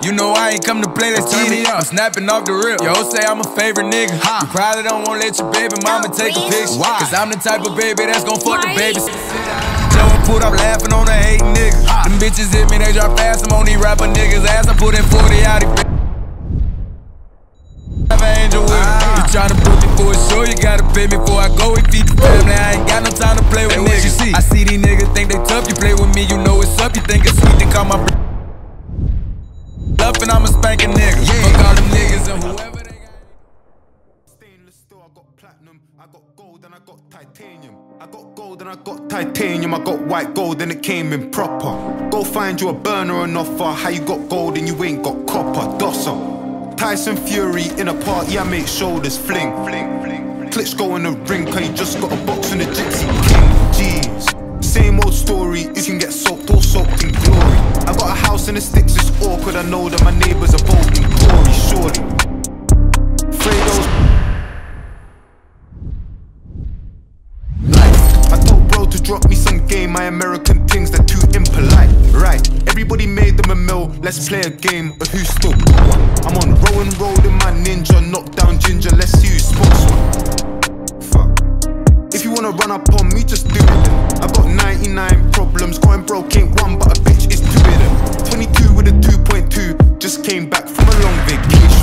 You know I ain't come to play, let's turn me up. I'm snapping off the rip. Yo, say I'm a favorite nigga. Huh. You probably don't wanna let your baby mama take a picture. Why? Cause I'm the type of baby that's gon' fuck the Why? baby. Joe and put up laughing on the hating nigga. Huh. Them bitches hit me, they drop fast. I'm on these rapper niggas' ass. I put in 40 out of have an angel with me. Ah. You tryna book me for a show, you gotta pay me before I go. We feed the family, I ain't got no time to play with Hey, what niggas. you see? I see these niggas think they tough, you play with me, you know it's up. You think it's sweet to call my br- up and I'm a spanking nigga. Yeah. Fuck all them niggas and whoever they got. Stainless steel, I got platinum, I got gold and I got titanium. I got gold and I got titanium, I got white gold and it came in proper. Go find you a burner and offer. How you got gold and you ain't got copper? Dosser. Tyson Fury in a party, I make shoulders fling. fling, fling. Klitschko in the ring, cause you just got a box from the Gypsy King. Jeez. Same old story, you can get soaked or soaked in glory. I got a house in the could I know that my neighbors are voting Corey, surely. Fredo's Life I told bro to drop me some game My American things, they're too impolite. Right, everybody made them a mill Let's play a game of who stole one I'm on row and roll in my ninja Knock down ginger, let's see who smokes one Fuck. If you wanna run up on me, just do it. just came back from a long vacation.